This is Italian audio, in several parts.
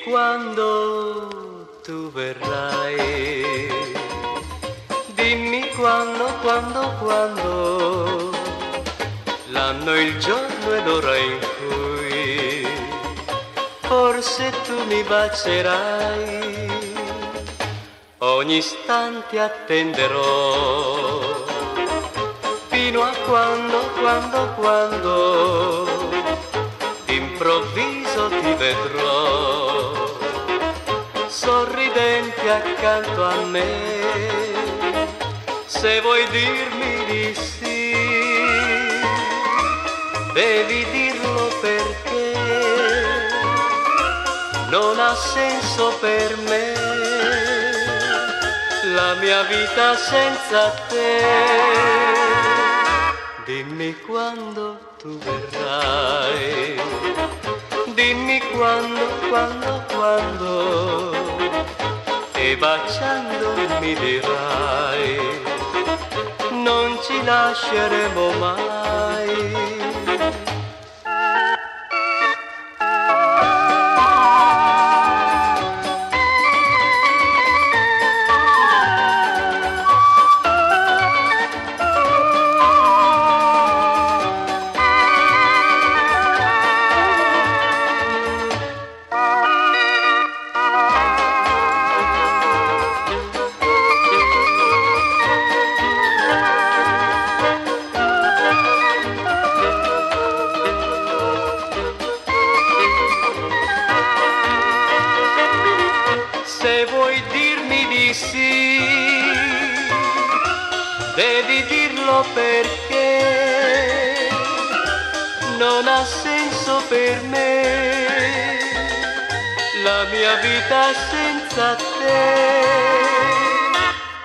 Quando tu verrai, dimmi quando, quando, quando, l'anno, il giorno e l'ora in cui forse tu mi bacerai, ogni istante attenderò, fino a quando, quando, quando, d'improvviso ti vedrò accanto a me. Se vuoi dirmi di sì, devi dirlo perché non ha senso per me la mia vita senza te. Dimmi quando tu verrai, dimmi quando, quando, quando e baciando mi dirai non ci lasceremo mai. Sì, devi dirlo perché non ha senso per me. La mia vita senza te.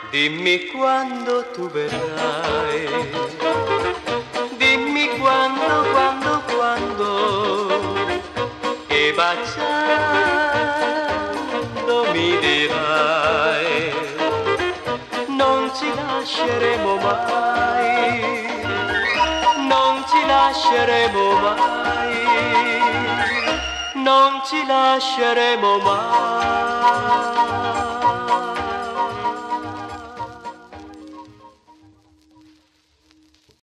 Dimmi quando tu verrai, dimmi quando, quando, quando, e baciando lasceremo mai, non ci lasceremo mai, non ci lasceremo mai.